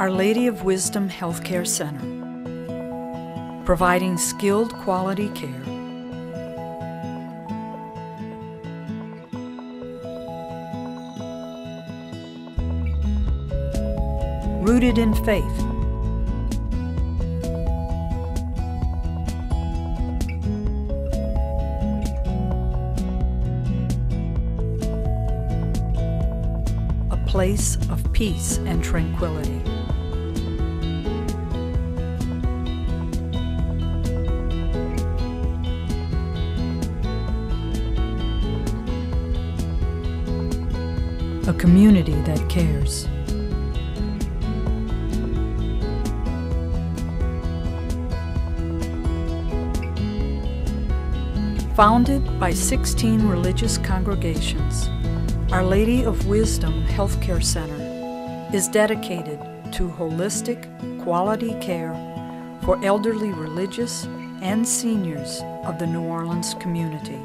Our Lady of Wisdom Healthcare Center, providing skilled quality care. Rooted in faith. A place of peace and tranquility. A community that cares. Founded by 16 religious congregations, Our Lady of Wisdom Healthcare Center is dedicated to holistic, quality care for elderly religious and seniors of the New Orleans community.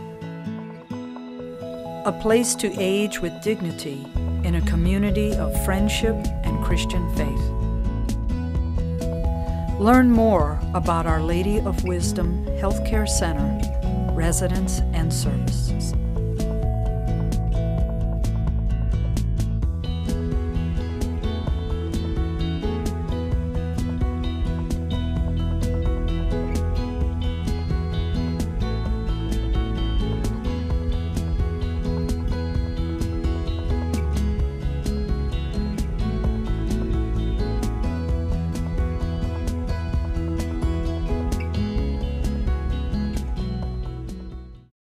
A place to age with dignity in a community of friendship and Christian faith. Learn more about Our Lady of Wisdom Healthcare Center, residents, and services.